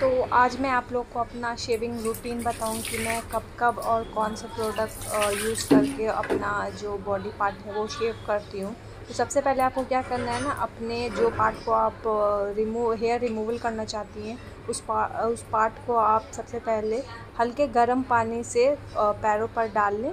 तो आज मैं आप लोग को अपना शेविंग रूटीन बताऊँ कि मैं कब कब और कौन से प्रोडक्ट यूज़ करके अपना जो बॉडी पार्ट है वो शेव करती हूँ। तो सबसे पहले आपको क्या करना है ना, अपने जो पार्ट को आप रिमूव हेयर रिमूवल करना चाहती हैं, उस पा उस पार्ट को आप सबसे पहले हल्के गर्म पानी से पैरों पर डाल लें,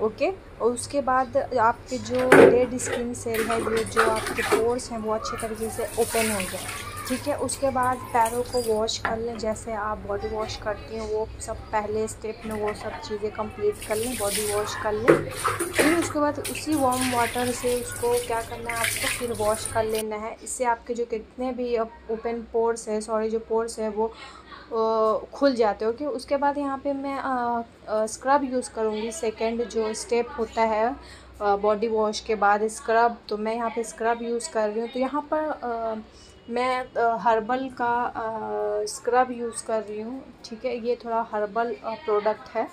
ओके? और उसके बाद आपके जो डेड स्किन सेल है, ये जो आपके पोर्स हैं, वो अच्छे तरीके से ओपन हो जाए। ठीक है, उसके बाद पैरों को वॉश कर लें, जैसे आप बॉडी वॉश करती हैं, वो सब पहले स्टेप में वो सब चीज़ें कंप्लीट कर लें बॉडी वॉश कर लें। फिर उसके बाद उसी वार्म वाटर से उसको क्या करना है, आपको फिर वॉश कर लेना है। इससे आपके जो कितने भी ओपन पोर्स है सॉरी जो पोर्स है, वो खुल जाते हो कि उसके बाद यहाँ पे मैं स्क्रब यूज़ करूँगी। सेकेंड जो स्टेप होता है बॉडी वॉश के बाद स्क्रब तो मैं यहाँ पे स्क्रब यूज़ कर रही हूँ। तो यहाँ पर आ, मैं हर्बल का आ, स्क्रब यूज़ कर रही हूँ। ठीक है ये थोड़ा हर्बल प्रोडक्ट है।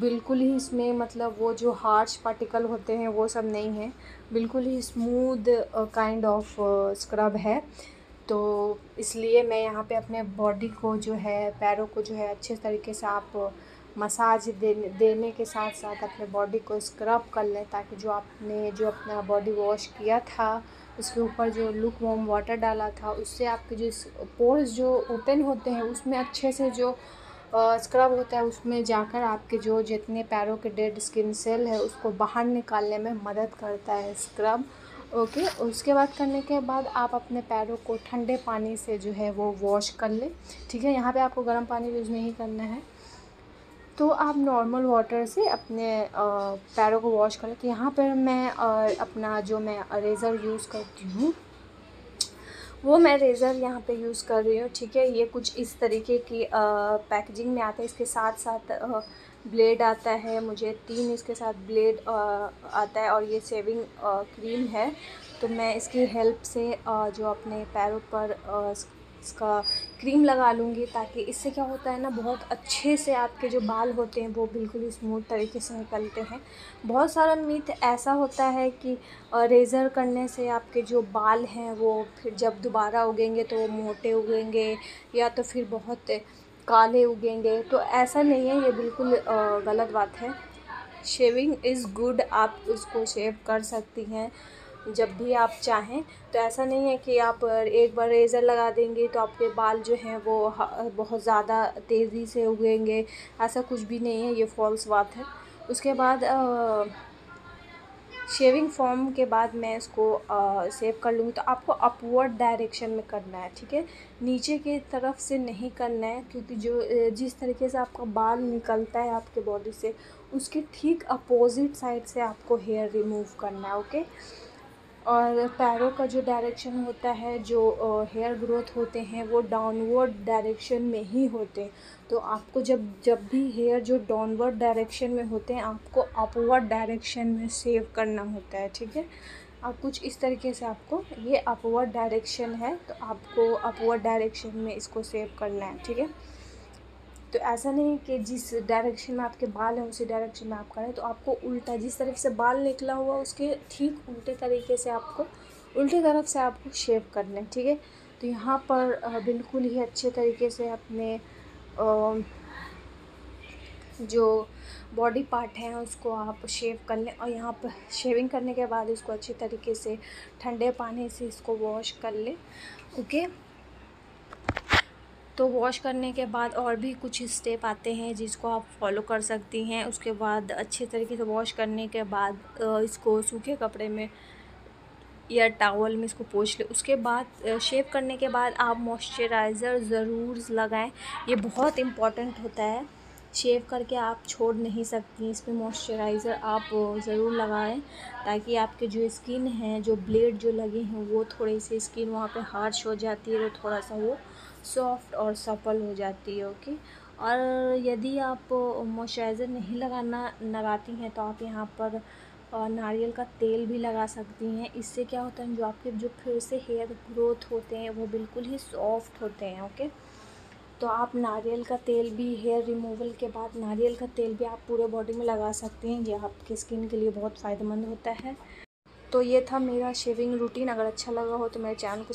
बिल्कुल ही इसमें मतलब वो जो हार्श पार्टिकल होते हैं वो सब नहीं है। बिल्कुल ही स्मूथ काइंड ऑफ़ स्क्रब है। तो इसलिए मैं यहाँ पे अपने बॉडी को जो है पैरों को जो है अच्छे तरीके से आप मसाज देने देने के साथ साथ अपने बॉडी को स्क्रब कर लें ताकि जो आपने, जो अपना बॉडी वॉश किया था, उसके ऊपर जो लुक वॉम वाटर डाला था, उससे आपके जो पोर्स जो ओपन होते हैं, उसमें अच्छे से जो स्क्रब होता है, उसमें जाकर आपके जो जितने पैरों के डेड स्किन सेल है, उसको बाहर निकालने में मदद करता है स्क्रब ओके उसके बाद करने के बाद आप अपने पैरों को ठंडे पानी से जो है वो वॉश कर लें, ठीक है? यहाँ पे आपको गर्म पानी यूज़ नहीं करना है। तो आप नॉर्मल वाटर से अपने पैरों को वॉश करें तो यहाँ पर मैं अपना जो मैं रेज़र यूज़ करती हूँ, वो मैं रेज़र यहाँ पे यूज़ कर रही हूँ, ठीक है? ये कुछ इस तरीके की पैकेजिंग में आता है। इसके साथ साथ ब्लेड आता है, मुझे तीन इसके साथ ब्लेड आता है और ये सेविंग क्रीम है। तो मैं इसकी हेल्प से जो अपने पैरों पर इसका क्रीम लगा लूँगी ताकि इससे क्या होता है ना, बहुत अच्छे से आपके जो बाल होते हैं वो बिल्कुल ही स्मूथ तरीके से निकलते हैं। बहुत सारा मीथ ऐसा होता है कि रेज़र करने से आपके जो बाल हैं वो फिर जब दोबारा उगेंगे तो वो मोटे उगेंगे या तो फिर बहुत काले उगेंगे। तो ऐसा नहीं है, ये बिल्कुल गलत बात है। शेविंग इज़ गुड आप उसको शेव कर सकती हैं। जब भी आप चाहें तो ऐसा नहीं है कि आप एक बार रेज़र लगा देंगे तो आपके बाल जो हैं वो बहुत ज़्यादा तेज़ी से उगेंगे, ऐसा कुछ भी नहीं है, ये फॉल्स बात है। उसके बाद शेविंग फॉर्म के बाद मैं इसको सेव कर लूँगी। तो आपको अपवर्ड डायरेक्शन में करना है, ठीक है? नीचे की तरफ़ से नहीं करना है, क्योंकि जो जिस तरीके से आपका बाल निकलता है आपके बॉडी से, उसके ठीक अपोज़िट साइड से आपको हेयर रिमूव करना है ओके और पैरों का जो डायरेक्शन होता है, जो हेयर ग्रोथ होते हैं, वो डाउनवर्ड डायरेक्शन में ही होते हैं। तो आपको जब जब भी हेयर जो डाउनवर्ड डायरेक्शन में होते हैं, आपको अपवर्ड डायरेक्शन में सेव करना होता है, ठीक है? आप कुछ इस तरीके से आपको ये अपवर्ड डायरेक्शन है तो आपको अपवर्ड डायरेक्शन में इसको सेव करना है, ठीक है? तो ऐसा नहीं कि जिस डायरेक्शन में आपके बाल हैं, उसी डायरेक्शन में आप करें तो आपको उल्टा जिस तरफ़ से बाल निकला हुआ उसके ठीक उल्टे तरीके से आपको, उल्टी तरफ़ से आपको शेव करना है, ठीक है? तो यहाँ पर बिल्कुल ही अच्छे तरीके से अपने जो बॉडी पार्ट हैं, उसको आप शेव कर लें और यहाँ पर शेविंग करने के बाद इसको अच्छे तरीके से ठंडे पानी से इसको वॉश कर लें ओके तो वॉश करने के बाद और भी कुछ स्टेप आते हैं जिसको आप फॉलो कर सकती हैं। उसके बाद अच्छे तरीके से वॉश करने के बाद इसको सूखे कपड़े में या टावल में इसको पोछ ले। उसके बाद शेव करने के बाद आप मॉइस्चराइज़र ज़रूर लगाएँ। ये बहुत इंपॉर्टेंट होता है। शेव करके आप छोड़ नहीं सकती इस पर मॉइस्चराइज़र आप ज़रूर लगाएँ ताकि आपके जो स्किन है, जो ब्लेड जो लगे हैं, वो थोड़ी सी स्किन वहाँ पे हार्श हो जाती है तो थोड़ा सा वो सॉफ्ट और सफल हो जाती है, ओके? और यदि आप मॉइस्चराइज़र नहीं लगाना, लगाती हैं तो आप यहाँ पर नारियल का तेल भी लगा सकती हैं। इससे क्या होता है, जो आपके जो फिर से हेयर ग्रोथ होते हैं, वो बिल्कुल ही सॉफ्ट होते हैं, ओके? तो आप नारियल का तेल भी हेयर रिमूवल के बाद नारियल का तेल भी आप पूरे बॉडी में लगा सकते हैं, ये आपके स्किन के लिए बहुत फ़ायदेमंद होता है। तो ये था मेरा शेविंग रूटीन अगर अच्छा लगा हो तो मेरे चैनल को